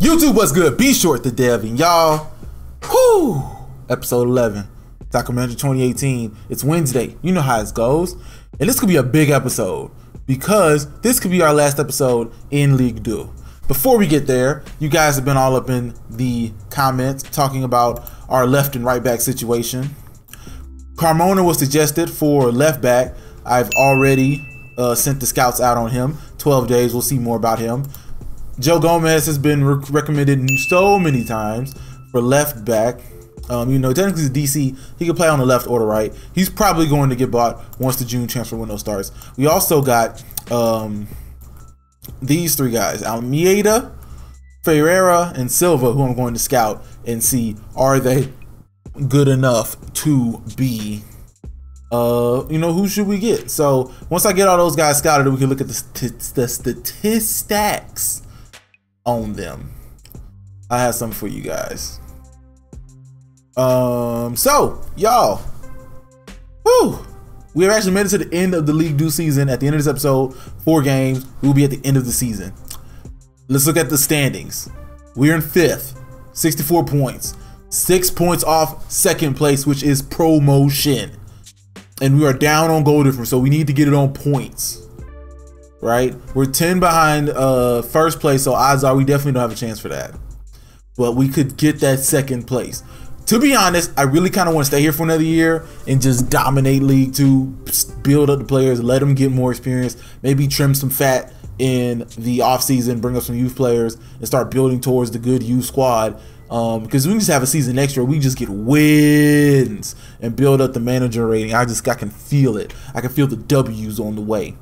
YouTube, what's good? B Short the dev and y'all. Whoo! Episode 11, documentary 2018. It's Wednesday. You know how it goes. And this could be a big episode because this could be our last episode in League 2. Before we get there, you guys have been all up in the comments talking about our left and right back situation. Carmona was suggested for left back. I've already uh, sent the scouts out on him. 12 days, we'll see more about him. Joe Gomez has been re recommended so many times for left back. Um, you know, technically DC. He can play on the left or the right. He's probably going to get bought once the June transfer window starts. We also got um, these three guys: Almeida, Ferreira, and Silva, who I'm going to scout and see are they good enough to be. Uh, you know, who should we get? So once I get all those guys scouted, we can look at the, the statistics on them. I have something for you guys. Um, so y'all, whoo, we have actually made it to the end of the league due season. At the end of this episode, four games. We will be at the end of the season. Let's look at the standings. We're in fifth, 64 points, six points off second place, which is promotion. And we are down on goal difference, so we need to get it on points right? We're 10 behind uh, first place, so odds are we definitely don't have a chance for that. But we could get that second place. To be honest, I really kind of want to stay here for another year and just dominate League Two, build up the players, let them get more experience, maybe trim some fat in the offseason, bring up some youth players, and start building towards the good youth squad. Um, because we just have a season next year, we just get wins and build up the manager rating. I just I can feel it. I can feel the W's on the way.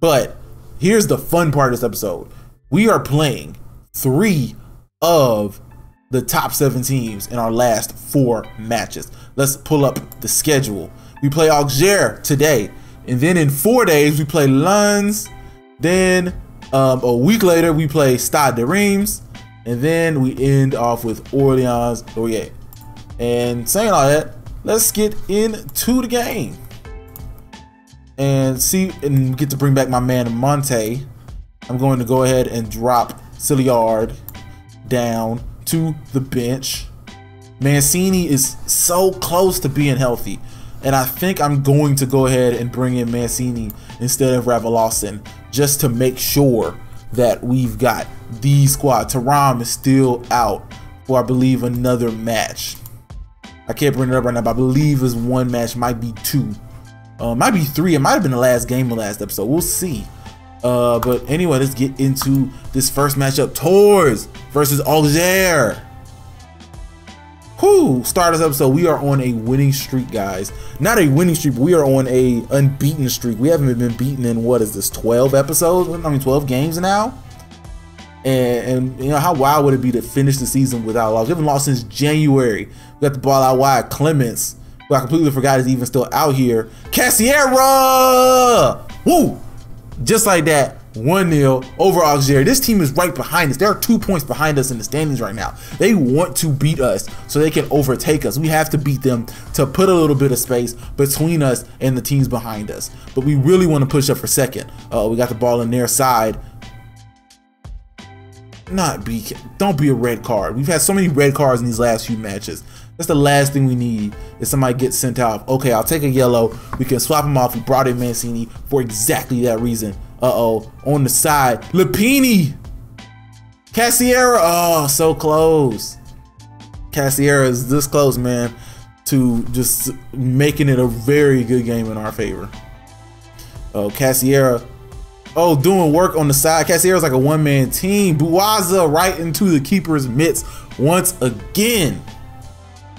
But here's the fun part of this episode. We are playing three of the top seven teams in our last four matches. Let's pull up the schedule. We play Auxerre today, and then in four days we play Lens. Then um, a week later we play Stade de Reims, and then we end off with Orleans Loiret. And saying all that, let's get into the game and see and get to bring back my man Monte. I'm going to go ahead and drop Cilliard down to the bench. Mancini is so close to being healthy. And I think I'm going to go ahead and bring in Mancini instead of Raveloson just to make sure that we've got the squad. Thuram is still out for, I believe, another match. I can't bring it up right now, but I believe is one match, might be two. Uh, might be three. It might have been the last game of last episode. We'll see. Uh, but anyway, let's get into this first matchup. Tours versus Auxerre. Whoo! Start this episode. We are on a winning streak, guys. Not a winning streak, we are on a unbeaten streak. We haven't been beaten in what is this? 12 episodes? I mean 12 games now? And, and, you know how wild would it be to finish the season without loss? We haven't lost since January. We got the ball out wide. Clements who I completely forgot is even still out here. Cassiera! Woo! Just like that, 1-0 over Auxerre. This team is right behind us. There are two points behind us in the standings right now. They want to beat us so they can overtake us. We have to beat them to put a little bit of space between us and the teams behind us. But we really want to push up for second. Uh, we got the ball in their side. Not be, don't be a red card. We've had so many red cards in these last few matches. That's the last thing we need is somebody gets sent out. Okay, I'll take a yellow. We can swap him off. We brought in Mancini for exactly that reason. Uh-oh. On the side. Lapini! Cassiera! Oh, so close. Cassiera is this close, man, to just making it a very good game in our favor. Oh, Cassiera. Oh, doing work on the side. Cassiera's like a one-man team. Buaza right into the keeper's mitts once again.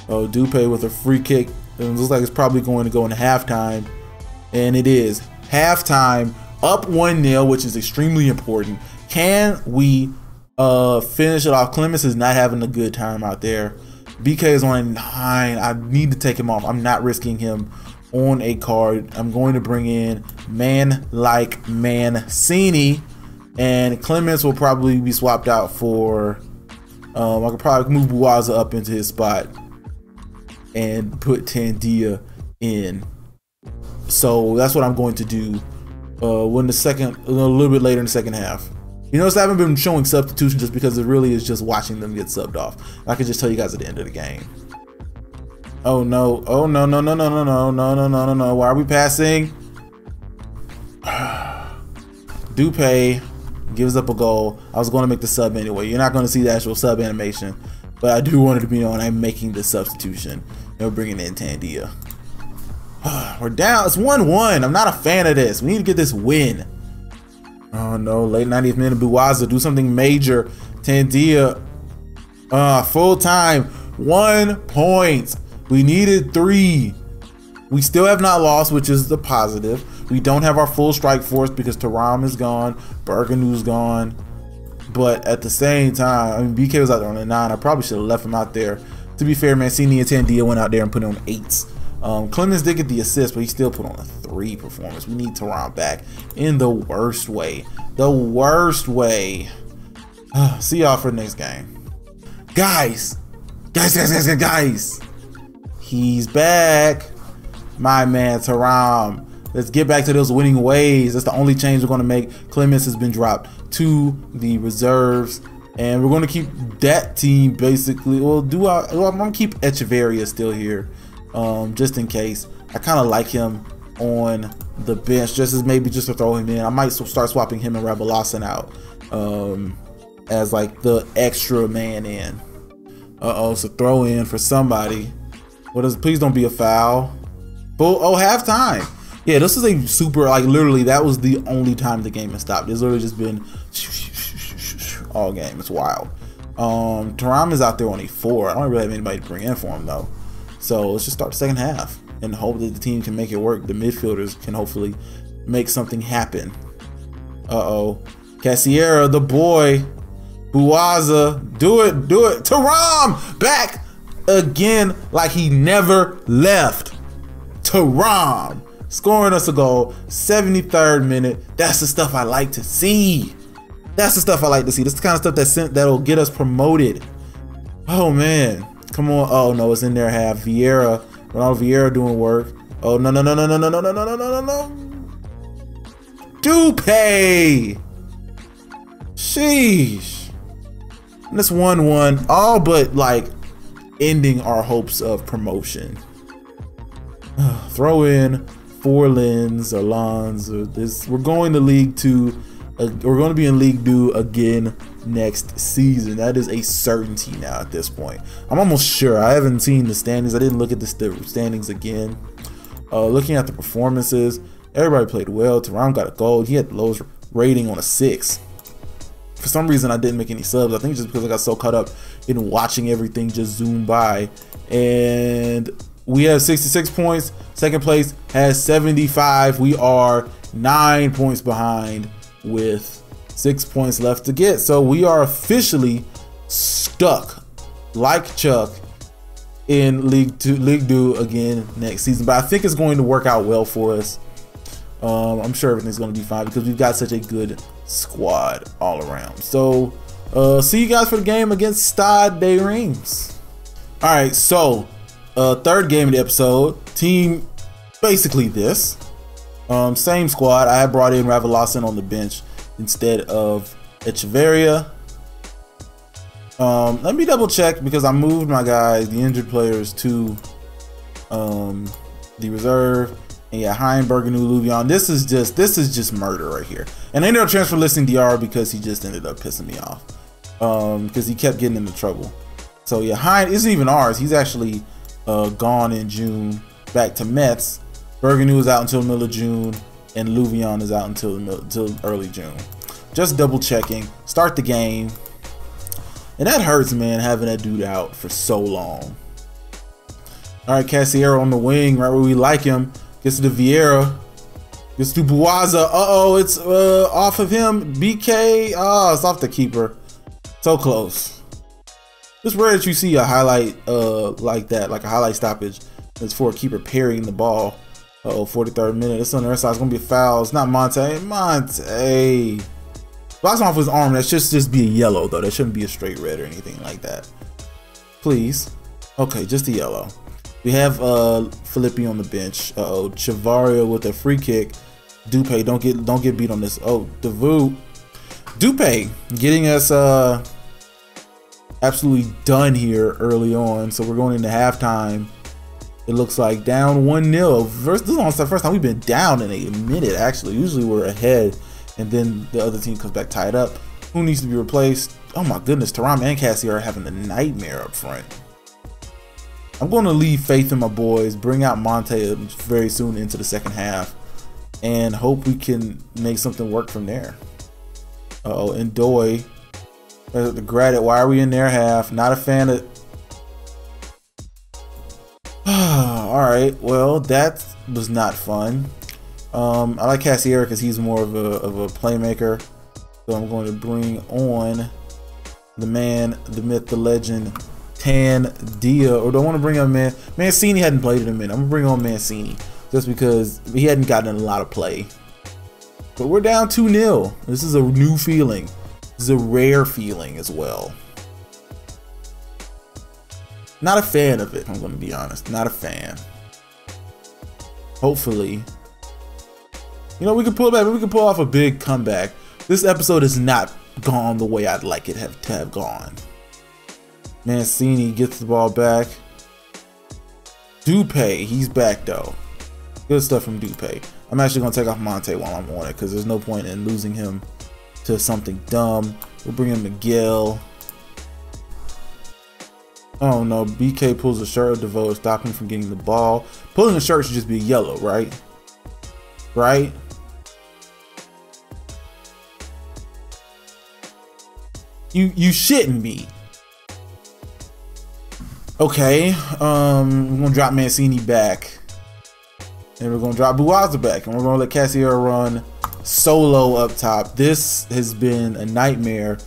Oh, Dupe with a free kick. It looks like it's probably going to go in halftime. And it is. Halftime, up 1-0, which is extremely important. Can we uh, finish it off? Clemens is not having a good time out there. BK is on a 9. I need to take him off. I'm not risking him on a card. I'm going to bring in man like Mancini. And Clemens will probably be swapped out for... Um, I could probably move Buaza up into his spot and put Tandia in. So that's what I'm going to do uh, when the second, a little bit later in the second half. You notice I haven't been showing substitution just because it really is just watching them get subbed off. I can just tell you guys at the end of the game. Oh no! Oh no! No! No! No! No! No! No! No! No! No! No! Why are we passing? Dupe gives up a goal. I was going to make the sub anyway. You're not going to see the actual sub animation, but I do want it to be known I'm making the substitution. We're bringing in Tandia. We're down. It's 1-1. I'm not a fan of this. We need to get this win. Oh no, late 90th minute, Buwaza, do something major. Tandia, uh, full time, one point. We needed three. We still have not lost, which is the positive. We don't have our full strike force because Thuram is gone, Berganou's gone. But at the same time, I mean, BK was out there on the nine. I probably should have left him out there. To be fair, Mancini and Tandia went out there and put on eights. Um, Clemens did get the assist, but he still put on a three performance. We need Thuram back in the worst way. The worst way. See y'all for the next game. Guys, guys, guys, guys, guys. He's back. My man Thuram. Let's get back to those winning ways. That's the only change we're going to make. Clemens has been dropped to the reserves. And we're going to keep that team basically. Well, do I, well, I'm going to keep Echeverria still here um, just in case. I kind of like him on the bench, just as maybe just to throw him in. I might start swapping him and Raveloson out um, as like the extra man in. Uh oh, so throw in for somebody. What is? Please don't be a foul. But oh, halftime. Yeah, this is a super like literally that was the only time the game has stopped. It's literally just been all game. It's wild. Um, Thuram is out there only four. I don't really have anybody to bring in for him though. So let's just start the second half and hope that the team can make it work. The midfielders can hopefully make something happen. Uh-oh. Cassiera, the boy. Buaza. do it, do it. Thuram, back again like he never left. Thuram, scoring us a goal, 73rd minute. That's the stuff I like to see. That's the stuff I like to see. That's the kind of stuff that sent that'll get us promoted. Oh man. Come on. Oh no, it's in there. Have Vieira, Ronaldo Vieira doing work. Oh no no no no no no no no no no no no no. Dupe. Sheesh. And it's one one. All but like ending our hopes of promotion. Throw in four lens or lawns or this. We're going to League Two. Uh, we're going to be in League Two again next season. That is a certainty now at this point. I'm almost sure. I haven't seen the standings. I didn't look at the standings again. Uh, looking at the performances, everybody played well. Thuram got a gold. He had the lowest rating on a six. For some reason, I didn't make any subs. I think just because I got so caught up in watching everything just zoom by. And we have 66 points. Second place has 75. We are nine points behind with six points left to get. So we are officially stuck like Chuck in League Two, League Two again next season. But I think it's going to work out well for us. Um, I'm sure everything's going to be fine because we've got such a good squad all around. So uh, see you guys for the game against Stade de Reims. All right, so uh, third game of the episode. Team basically this. Um, same squad. I brought in Raveloson on the bench instead of Echeverria. Um, let me double check because I moved my guys, the injured players, to um, the reserve. And yeah, Heinberg and Louvion. This is just this is just murder right here. And they ended up transfer listing DR because he just ended up pissing me off. Um, because he kept getting into trouble. So yeah, Hein isn't even ours. He's actually uh, gone in June back to Metz. Berganou is out until the middle of June and Louvion is out until until early June. Just double checking. Start the game. And that hurts, man, having that dude out for so long. All right, Cassiero on the wing, right where we like him. Gets to Vieira. Gets to Buwaza. Uh-oh, it's uh, off of him. BK. Oh, it's off the keeper. So close. It's rare that you see a highlight uh, like that, like a highlight stoppage. It's for a keeper parrying the ball. Uh oh, 43rd minute. This on the other side. It's to be fouls. foul. It's not Monte. Monte. Blocks off his arm. That should just be a yellow, though. That shouldn't be a straight red or anything like that. Please. Okay, just a yellow. We have uh Filippi on the bench. Uh oh, Chavaria with a free kick. Dupe, don't get don't get beat on this. Oh, Devu. Dupe getting us uh absolutely done here early on. So we're going into halftime. It looks like down 1 0. First, this is the first time we've been down in a minute, actually. Usually we're ahead and then the other team comes back tied up. Who needs to be replaced? Oh my goodness, Thuram and Cassie are having a nightmare up front. I'm going to leave faith in my boys, bring out Monte very soon into the second half, and hope we can make something work from there. Uh oh, and uh, the Gradit, why are we in their half? Not a fan of. All right, well, that was not fun. Um, I like Cassiera because he's more of a, of a playmaker. So I'm going to bring on the man, the myth, the legend, Tan Dia. Or do I want to bring on Man Mancini hadn't played in a minute. I'm gonna bring on Mancini just because he hadn't gotten a lot of play. But we're down 2-0. This is a new feeling. This is a rare feeling as well. Not a fan of it, I'm gonna be honest. Not a fan. Hopefully. You know, we can pull back, we can pull off a big comeback. This episode has not gone the way I'd like it have to have gone. Mancini gets the ball back. Dupe, he's back though. Good stuff from Dupe. I'm actually gonna take off Monte while I'm on it because there's no point in losing him to something dumb. We'll bring in Miguel. Oh no, BK pulls the shirt of Devoe, stopping from getting the ball. Pulling the shirt should just be yellow, right? Right? You you shitting me. Okay, um, we're gonna drop Mancini back. And we're gonna drop Buaza back. And we're gonna let Cassier run solo up top. This has been a nightmare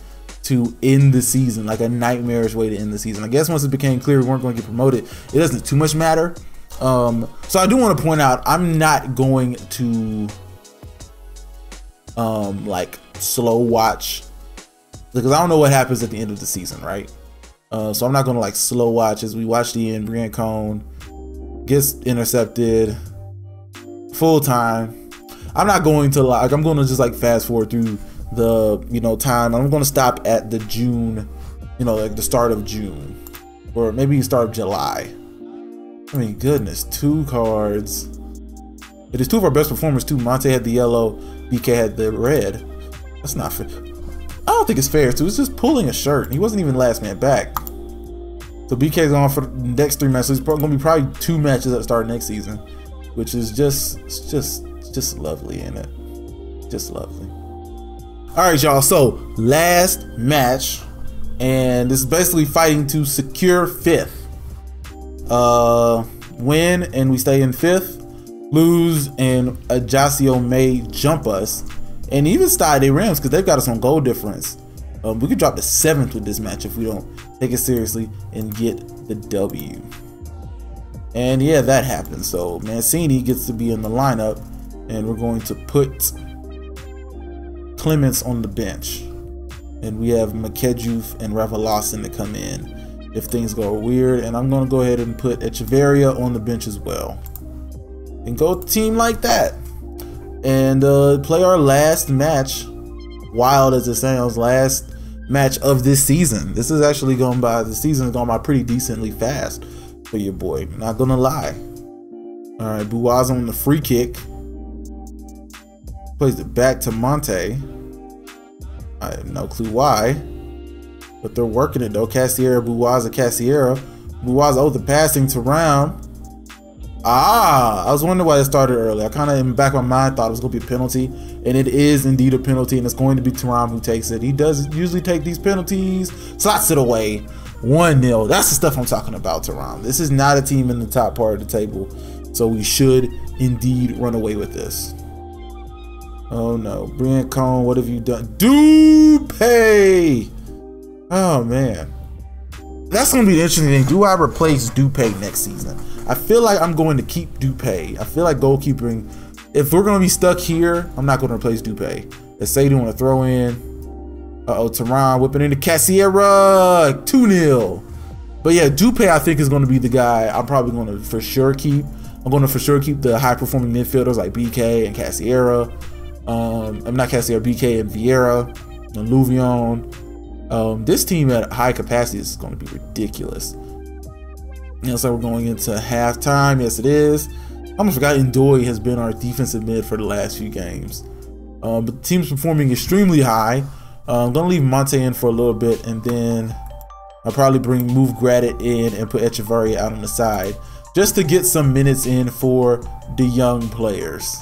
to end the season, like a nightmarish way to end the season. I guess once it became clear we weren't going to get promoted, it doesn't too much matter. Um, so I do want to point out I'm not going to um like slow watch because I don't know what happens at the end of the season, right? Uh, so I'm not gonna like slow watch as we watch the end. Brian Cone gets intercepted full time. I'm not going to like I'm gonna just like fast forward through the you know time. I'm gonna stop at the June, you know, like the start of June, or maybe start of July. I mean, goodness, two cards. It is two of our best performers too. Monte had the yellow, BK had the red. That's not fair. I don't think it's fair. So it's just pulling a shirt. He wasn't even last man back. So BK's on for the next three matches. It's to be probably two matches at the start next season, which is just, just, just lovely, in it? Just lovely. All right, y'all. So last match, and this is basically fighting to secure fifth. Uh, win and we stay in fifth. Lose and Ajaccio may jump us and even Stade Reims because they've got us on goal difference. Um, we could drop to seventh with this match if we don't take it seriously and get the W. And yeah, that happened. So Mancini gets to be in the lineup, and we're going to put Clements on the bench. And we have Makedjuf and Lawson to come in if things go weird. And I'm going to go ahead and put Echeverria on the bench as well. And go team like that and uh, play our last match. Wild as it sounds, last match of this season. This is actually going by. The season is going by pretty decently fast for your boy. Not gonna lie. All right, Buaz on the free kick. Plays it back to Monte. I have no clue why, but they're working it though. Cassiera, Buwaza, Cassiera. Buwaza, oh, the passing to Round. Ah, I was wondering why it started early. I kind of in the back of my mind thought it was going to be a penalty, and it is indeed a penalty, and it's going to be Thuram who takes it. He does usually take these penalties, slots it away. 1 0. That's the stuff I'm talking about, Thuram. This is not a team in the top part of the table, so we should indeed run away with this. Oh no. Brian Cone, what have you done? Dupe! Oh man. That's going to be interesting thing. Do I replace Dupe next season? I feel like I'm going to keep Dupe. I feel like goalkeeping. If we're gonna be stuck here, I'm not gonna replace Dupe. Let's say they want to throw in. Uh oh, Thuram whipping into Cassiera, 2-0. But yeah, Dupe I think is gonna be the guy I'm probably gonna for sure keep. I'm gonna for sure keep the high performing midfielders like BK and Cassiera. Um, I'm not Cassiera, BK and Vieira. Louvion. Um, this team at high capacity is going to be ridiculous. Know, so we're going into halftime. Yes, it is. I almost forgot Ndoye has been our defensive mid for the last few games. Um, but the team's performing extremely high. Uh, I'm gonna leave Monte in for a little bit, and then I'll probably bring move Gradit in and put Echeverri out on the side just to get some minutes in for the young players.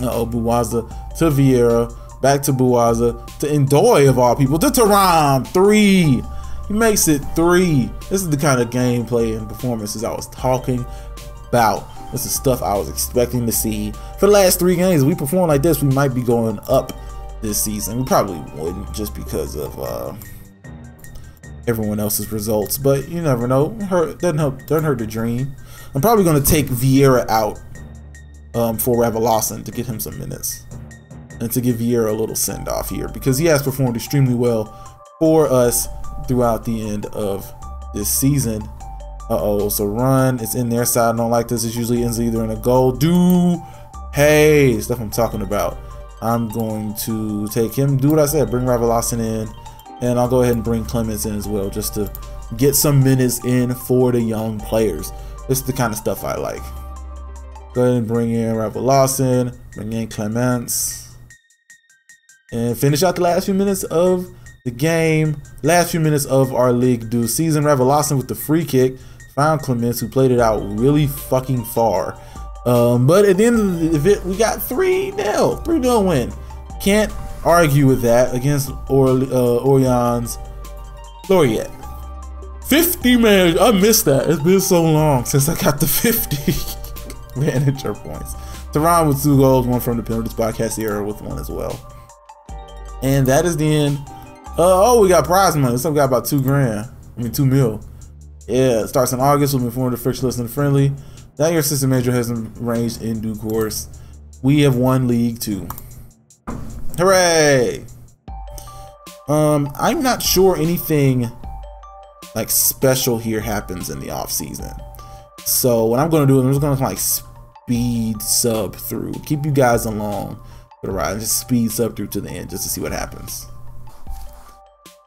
Uh oh, Buwaza to Vieira, back to Buwaza to Ndoye of all people to Thuram three. He makes it three. This is the kind of gameplay and performances I was talking about. This is stuff I was expecting to see. For the last three games, we perform like this, we might be going up this season. We probably wouldn't just because of uh, everyone else's results, but you never know. Hurt doesn't help. Doesn't hurt to dream. I'm probably to take Vieira out um, for Raveloson to get him some minutes and to give Vieira a little send off here because he has performed extremely well for us throughout the end of this season. Uh oh, so run. It's in their side. I don't like this. It usually ends either in a goal. Do hey stuff I'm talking about. I'm going to take him. Do what I said. Bring Raveloson in, and I'll go ahead and bring Clemens in as well, just to get some minutes in for the young players. This is the kind of stuff I like. Go ahead and bring in Raveloson, bring in Clements, and finish out the last few minutes of the game. Last few minutes of our League Do season. Raveloson with the free kick found Clements, who played it out really fucking far. Um, but at the end of the event, we got 3 0. 3 0 win. Can't argue with that against or, uh, Orleans Loiret. 50 man, I missed that. It's been so long since I got the 50 manager points. Thuram with two goals, one from the penalty spot, Cassiera with one as well. And that is the end. Uh, oh, we got prize money. So we got about two grand. I mean, two mil. Yeah, starts in August. We'll be forward to frictionless and friendly. That your system major has arranged in due course. We have won League Two. Hooray! Um, I'm not sure anything like special here happens in the off season. So what I'm gonna do is I'm just gonna like speed sub through, keep you guys along for the ride, just speed sub through to the end just to see what happens.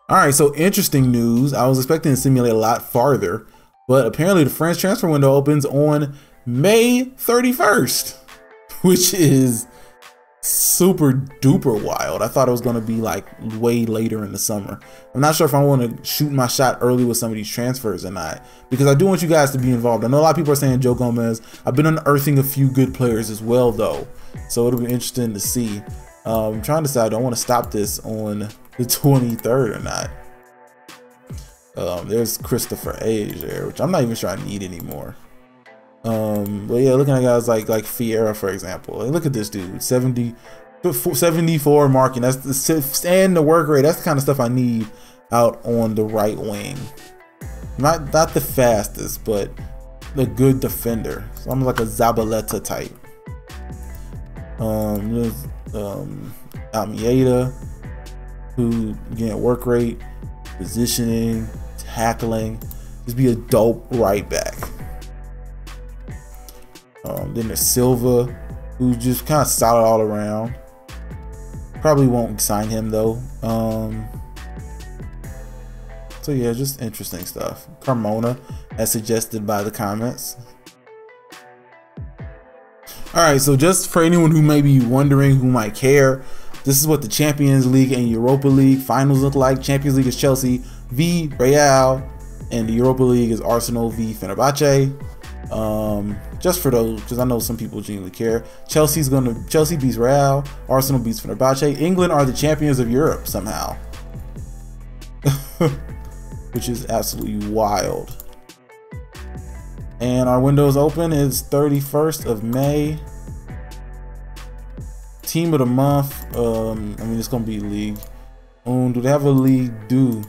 All right, so interesting news. I was expecting to simulate a lot farther, but apparently the French transfer window opens on May 31st, which is super duper wild. I thought it was going to be like way later in the summer. I'm not sure if I want to shoot my shot early with some of these transfers or not because I do want you guys to be involved. I know a lot of people are saying Joe Gomez. I've been unearthing a few good players as well though. So it'll be interesting to see. Um, I'm trying to decide, do I want to stop this on the 23rd or not? Um, there's Christopher Age there, which I'm not even sure I need anymore. Um, but yeah, looking at guys like like Ferreira, for example. Like, look at this dude, 70, 74 marking. That's the and the work rate. That's the kind of stuff I need out on the right wing. Not not the fastest, but the good defender. So I'm like a Zabaleta type. Um, um, Almeida, who again work rate, positioning, tackling, just be a dope right back. Um, then there's Silva, who's just kind of solid all around. Probably won't sign him though. Um, so yeah, just interesting stuff. Carmona, as suggested by the comments. All right, so just for anyone who may be wondering, who might care, this is what the Champions League and Europa League finals look like. Champions League is Chelsea v Real, and the Europa League is Arsenal v Fenerbahce. Um, just for those, because I know some people genuinely care. Chelsea's gonna Chelsea beats Real, Arsenal beats Fenerbahce. England are the champions of Europe somehow, which is absolutely wild. And our window is open. It's 31st of May. Team of the month. Um, I mean, it's gonna be league. Um, do they have a league do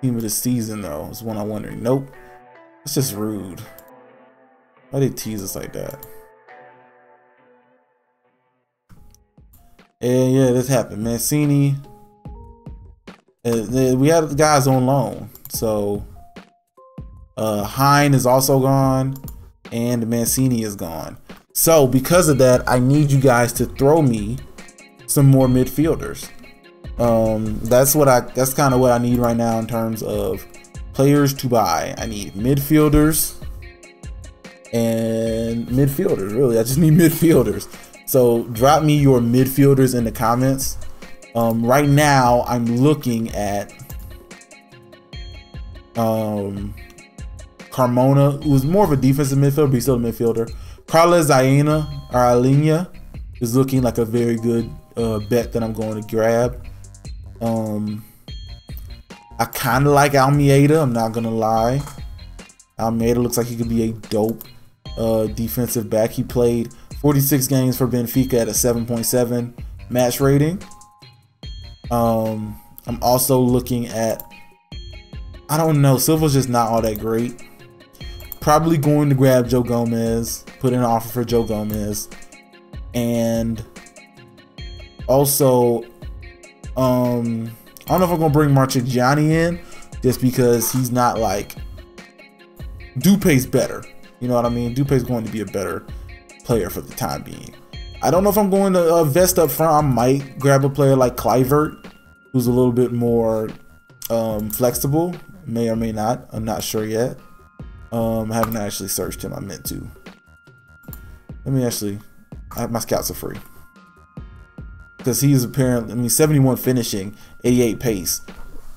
team of the season though? Is one I'm wondering. Nope. It's just rude. Why they tease us like that? And yeah, this happened. Mancini. Uh, we had guys on loan. So uh Hine is also gone. And Mancini is gone. So because of that, I need you guys to throw me some more midfielders. Um, that's what I. That's kind of what I need right now in terms of players to buy. I need midfielders and midfielders. Really, I just need midfielders. So drop me your midfielders in the comments. Um, right now, I'm looking at um, Carmona, who's more of a defensive midfielder, but he's still a midfielder. Carla Zaina or Alenia is looking like a very good uh, bet that I'm going to grab. Um, I kind of like Almeida. I'm not gonna lie. Almeida looks like he could be a dope uh, defensive back. He played 46 games for Benfica at a 7.7 match rating. Um, I'm also looking at. I don't know. Silva's just not all that great. Probably going to grab Joe Gomez. Put in an offer for Joe Gomez, and also, um, I don't know if I'm gonna bring Marchigiani in just because he's not like Dupe's better. You know what I mean? Dupe's going to be a better player for the time being. I don't know if I'm going to uh, vest up front. I might grab a player like Kluivert, who's a little bit more um, flexible. May or may not. I'm not sure yet. Um, I haven't actually searched him. I meant to. Let me actually. I, my scouts are free because he's apparently, I mean, 71 finishing, 88 pace.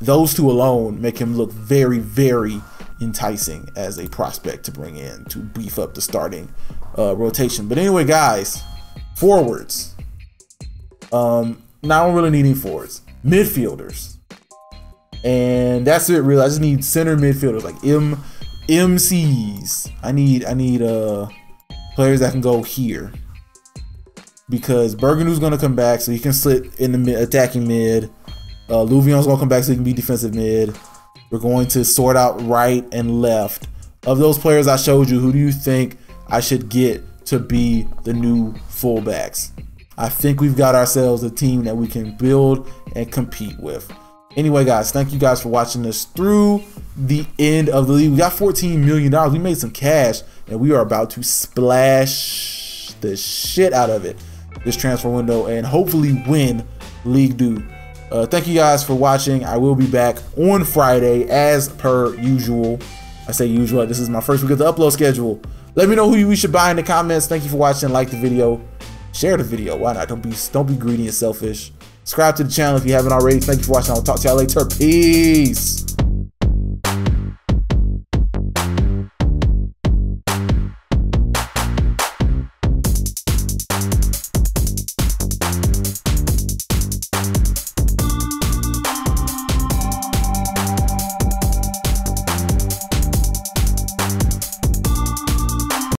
Those two alone make him look very, very enticing as a prospect to bring in to beef up the starting uh, rotation. But anyway, guys, forwards. Um, now I don't really need any forwards, midfielders, and that's it. Really, I just need center midfielders like M MCs. I need I need uh players that can go here because Berghunu's going to come back so he can sit in the mid, attacking mid. Uh, Louvion's going to come back so he can be defensive mid. We're going to sort out right and left. Of those players I showed you, who do you think I should get to be the new fullbacks? I think we've got ourselves a team that we can build and compete with. Anyway, guys, thank you guys for watching us through the end of the league. We got $14 million. We made some cash, and we are about to splash the shit out of it this transfer window and hopefully win League Two. Uh, thank you guys for watching. I will be back on Friday as per usual. I say usual. This is my first week of the upload schedule. Let me know who we should buy in the comments. Thank you for watching. Like the video. Share the video. Why not? Don't be don't be greedy and selfish. Subscribe to the channel if you haven't already. Thank you for watching. I'll talk to y'all later. Peace.